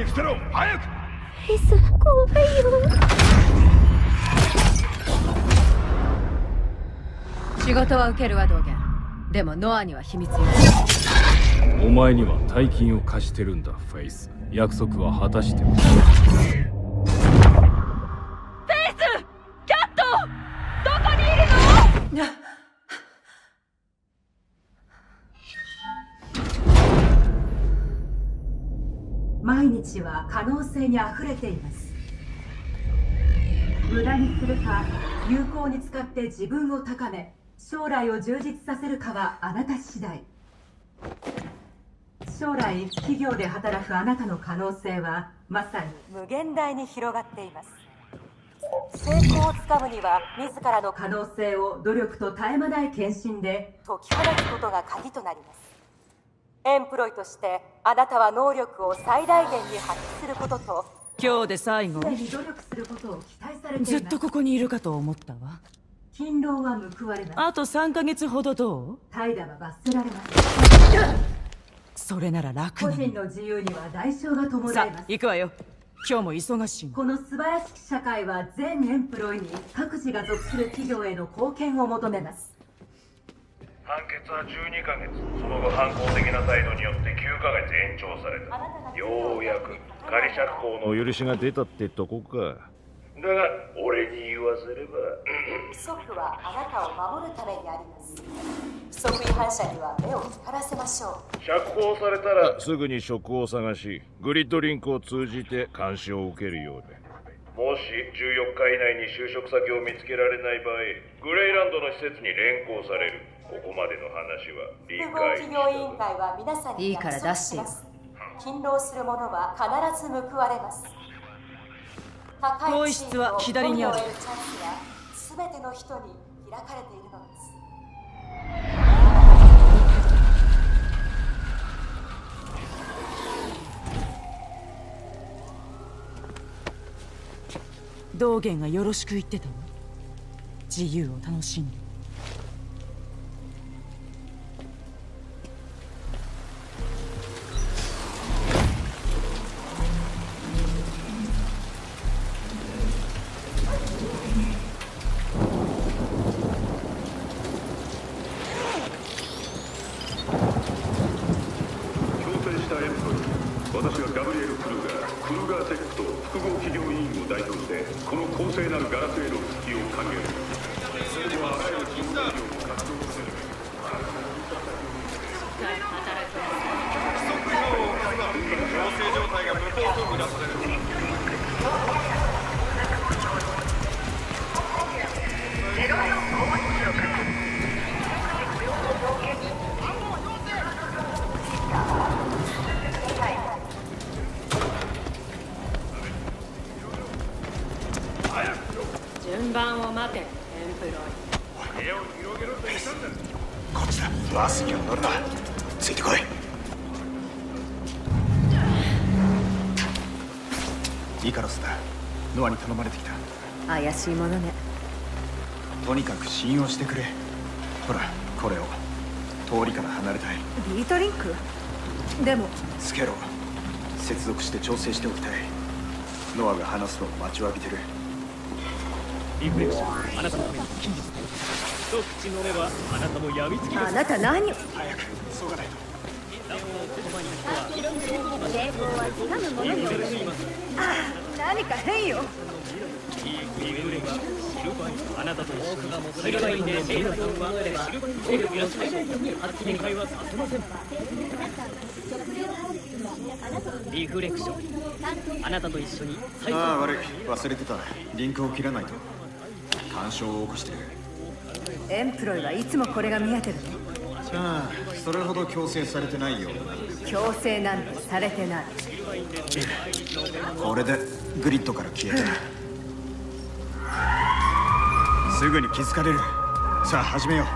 ンに伏せろ。早く。フェイス怖いよ。仕事は受けるわ道元でもノアには秘密よ。お前には大金を貸してるんだフェイス。約束は果たして日は可能性にあふれています。無駄にするか有効に使って自分を高め将来を充実させるかはあなた次第。将来企業で働くあなたの可能性はまさに無限大に広がっています。成功をつかむには自らの可能性を努力と絶え間ない献身で解き放つことが鍵となります。エンプロイとしてあなたは能力を最大限に発揮することと。今日で最後。常に努力することを期待されています。ずっとここにいるかと思ったわ。勤労は報われます。あと3ヶ月ほどどう？怠惰は罰せられます。それなら楽個人の自由には代償が伴います。行くわよ。今日も忙しいの。この素晴らしき社会は全エンプロイに各自が属する企業への貢献を求めます判決は12ヶ月。その後反抗的な態度によって9ヶ月延長された。ようやく仮釈放の許しが出たってとこか。だが俺に言わせれば。規則はあなたを守るためにあります。規則違反者には目を光らせましょう。釈放されたら。すぐに職を探しグリッドリンクを通じて監視を受けるようで。もし14日以内に就職先を見つけられない場合グレイランドの施設に連行されるここまでの話は理複合解企業委員会は皆さんにいいから出してよ約束します。勤労する者は必ず報われます。高更衣い室は左にある富を得るチャンスは全ての人に開かれているのです。道元がよろしく言ってたわ自由を楽しんで代表してこの公正なるガラスへの復帰を歓迎する。ノアに頼まれてきた。怪しいものね。とにかく信用してくれ。ほらこれを。通りから離れたい。ビートリンク？でも。つけろ。接続して調整しておきたい。ノアが話すのを待ちわびてる。リフレクションあなたのために近日一口飲めばあなたも病みつきです。あなた何を？早く急がないと。成功はつかむものによる何か変よ。リフレクションシルバイあなたと多くが求めるラインでエイナさんはシルバイ能力や最大限に発展会はさせませんリフレクションあなたと一緒に最ああ悪い。忘れてたリンクを切らないと。干渉を起こしてる。エンプロイはいつもこれが見えてるの？ああそれほど強制されてないよ強制なんてされてない。これでグリッドから消えたすぐに気づかれる。さあ始めよう。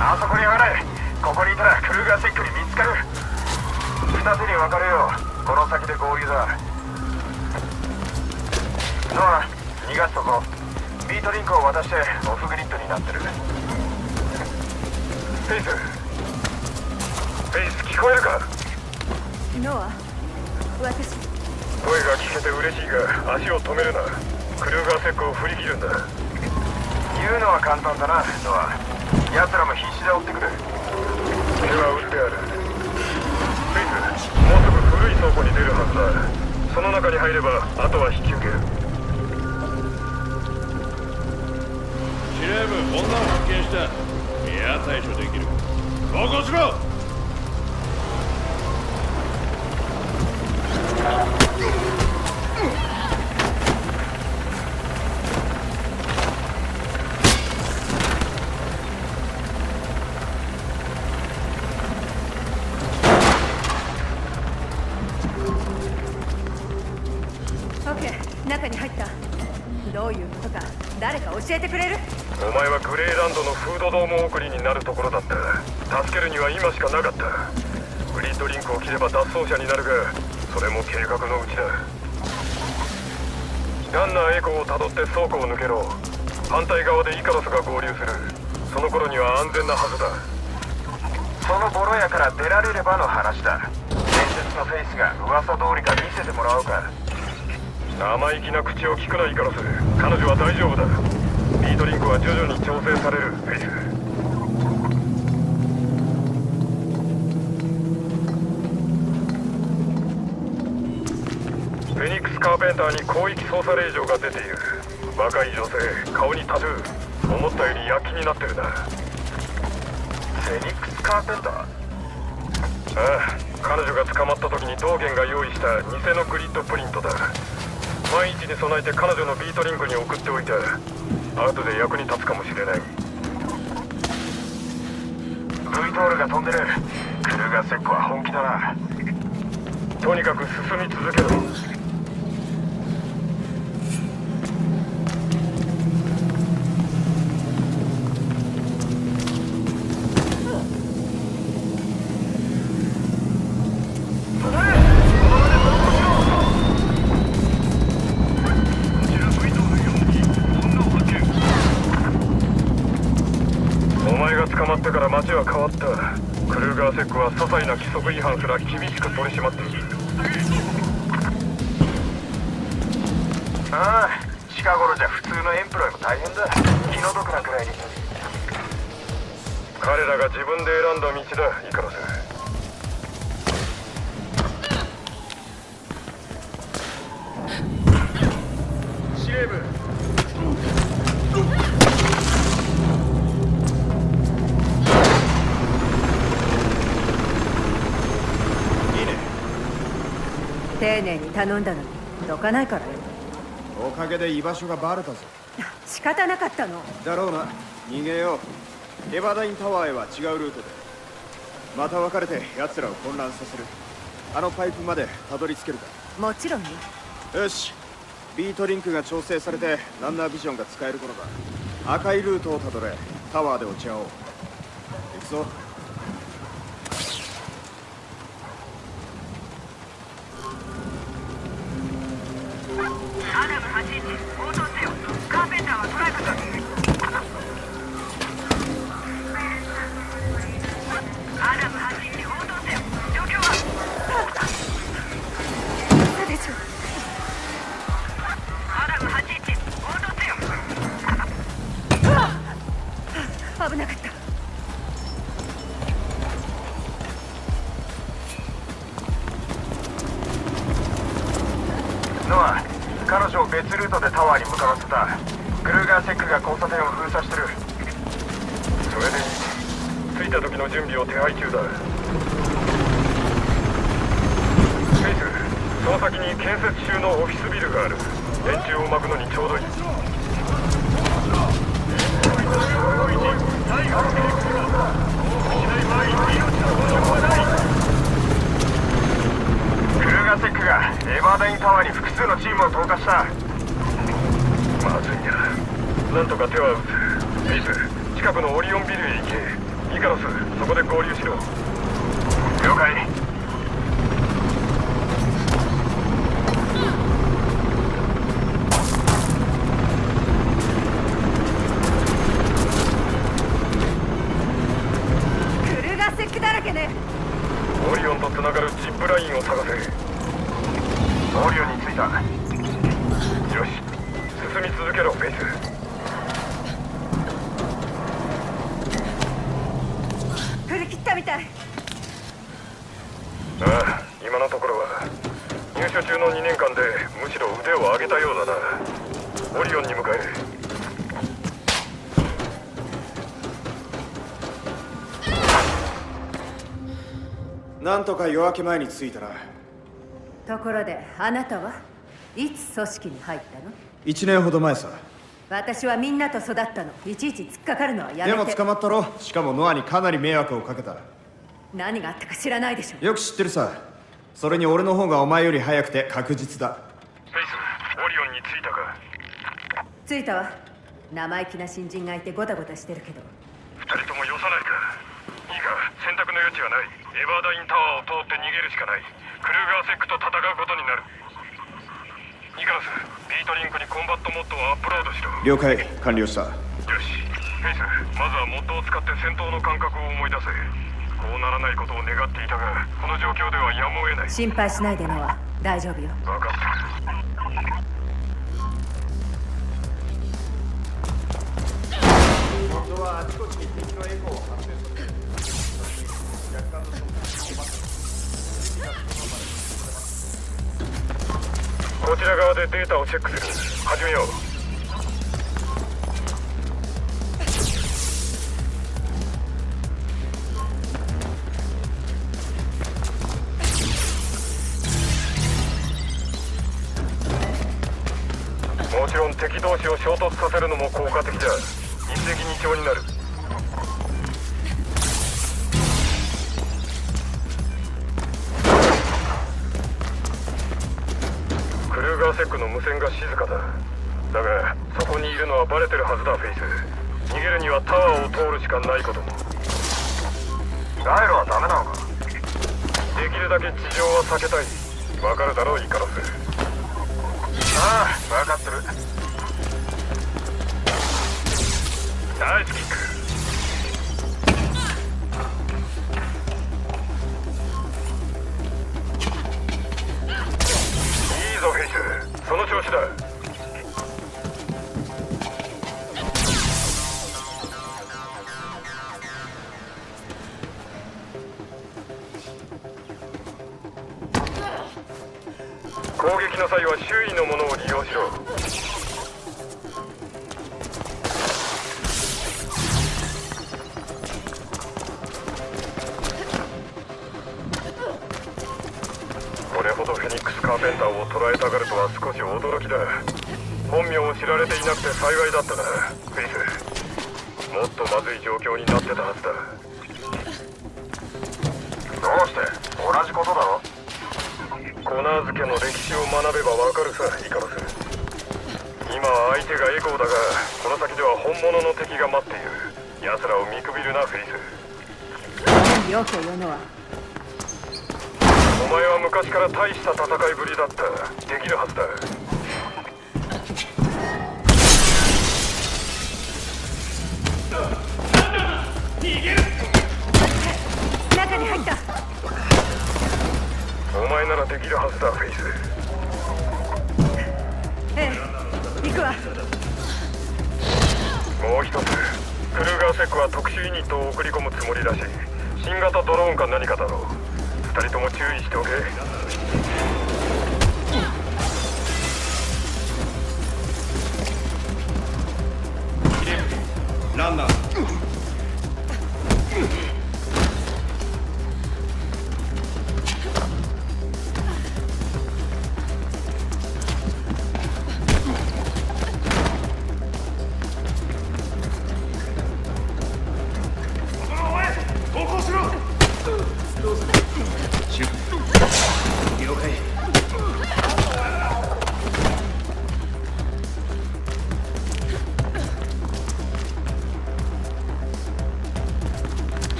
あそこに上がれ。ここにいたらクルーガーセックに見つかる。二手に分かれよう。この先で合流だ。ノア逃がしとこビートリンクを渡してオフグリッドになってる。フェイスフェイス聞こえるか？ノア私。声が聞けて嬉しいが足を止めるな。クルーガーセックを振り切るんだ。言うのは簡単だなノア。奴らも必死で追ってくる。手は打ってある。フェイスもうすぐ古い倉庫に出るはずだ。その中に入ればあとは引き受ける司令部女を発見したいや対処できる投降しろ OK 中に入った。どういうことか誰か教えてくれる？お前はグレーランドのフードドーム送りになるところだった。助けるには今しかなかった。グリッドリンクを切れば脱走者になるがそれも計画のうちだ。ランナーエコーをたどって倉庫を抜けろ。反対側でイカロスが合流する。その頃には安全なはずだ。そのボロ屋から出られればの話だ。伝説のフェイスが噂通りか見せてもらおうか生意気な口を聞くなイカロス彼女は大丈夫だ。ビートリンクは徐々に調整される。フェイスフェニックス・カーペンターに広域捜査令状が出ている。若い女性顔にタトゥー。思ったより躍起になってるな。フェニックス・カーペンター？ああ彼女が捕まった時に道元が用意した偽のグリッドプリントだ。万一に備えて彼女のビートリンクに送っておいて後で役に立つかもしれない。V トールが飛んでる。クルーガーセックは本気だな。とにかく進み続けろ。ああ近頃じゃ普通のエンプロイも大変だ。気の毒なくらいに彼らが自分で選んだ道だイカロス司令部丁寧に頼んだのにどかないからよおかげで居場所がバレたぞ。仕方なかったの。だろうな。逃げよう。エヴァダインタワーへは違うルートで。また別れて奴らを混乱させる。あのパイプまでたどり着けるか。もちろんよよし。ビートリンクが調整されてランナービジョンが使える頃だ。赤いルートをたどれタワーで落ち合おう行くぞ先に建設中のオフィスビルがある。電柱を巻くのにちょうどいい。クルーガーセックがエバーダインタワーに複数のチームを投下した。まずいな。なんとか手は打つ。フェイス近くのオリオンビルへ行け。イカロスそこで合流しろ。了解。なんとか夜明け前に着いたなところであなたはいつ組織に入ったの？1年ほど前さ。私はみんなと育ったの。いちいち突っかかるのはやめて。でも捕まったろ。しかもノアにかなり迷惑をかけた。何があったか知らないでしょよく知ってるさ。それに俺の方がお前より早くて確実だ。フェイスオリオンに着いたか。着いたわ。生意気な新人がいてゴタゴタしてるけど。二人ともよさないか。時間はない。エバーダインタワーを通って逃げるしかない。クルーガーセックと戦うことになる。イカロスビートリンクにコンバットモッドをアップロードしろ。了解。完了した。よし。フェイス。まずはモッドを使って戦闘の感覚を思い出せ。こうならないことを願っていたがこの状況ではやむを得ない。心配しないでノア大丈夫よ。分かってるはあちこちに敵のエコーを発生させるこちら側でデータをチェックする。始めよう。もちろん敵同士を衝突させるのも効果的だ一石二鳥になる。ックの無線が静かだ。だがそこにいるのはバレてるはずだフェイス。逃げるにはタワーを通るしかないことも。ガイロはダメなのか。できるだけ地上は避けたい。わかるだろうイカロス。ああ分かってる。ナイスキック。いいぞフェイス。その調子だ。攻撃の際は周囲のものを利用しろ。少し驚きだ。本名を知られていなくて幸いだったな。フ。ェイスもっとまずい状況になってたはずだ。どうして？同じことだ？ろコナーズ家の歴史を学べばわかるさ。イカロス今は相手がエコーだがこの先では本物の敵が待っている。奴らを見くびるなフ。ェイスよけよノアお前は昔から大した戦いぶりだったできるはずだ。中に入った。お前ならできるはずだフェイス。ええ行くわ。もう一つ。クルーガーセックは特殊ユニットを送り込むつもりらしい。新型ドローンか何かだろう二人とも注意しておけ。ランナー。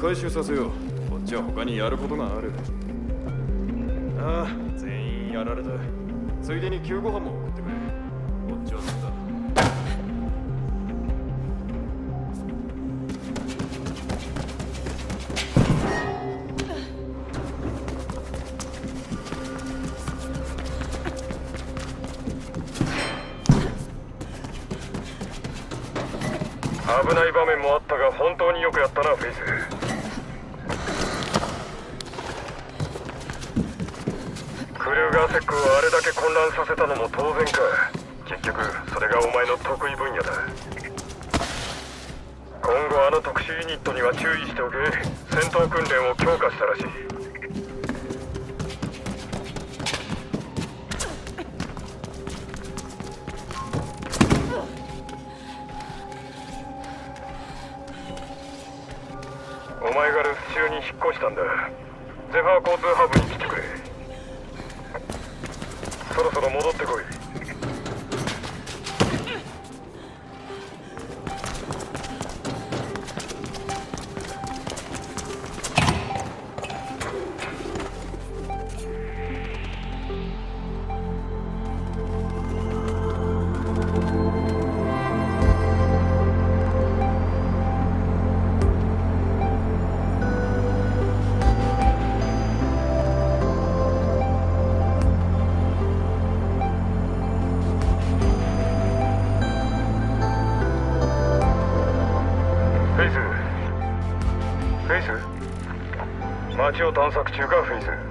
回収させよう。こっちは他にやることがある。ああ全員やられた。ついでに救護班も送ってくれ。こっちは済んだ？危ない場面もあったが本当によくやったなフェイス。ルーガーセックをあれだけ混乱させたのも当然か。結局それがお前の得意分野だ。今後あの特殊ユニットには注意しておけ。戦闘訓練を強化したらしい。お前が留守中に引っ越したんだ。ゼファー交通ハブに来て。そろそろ戻ってこい。を探索中かフェイス。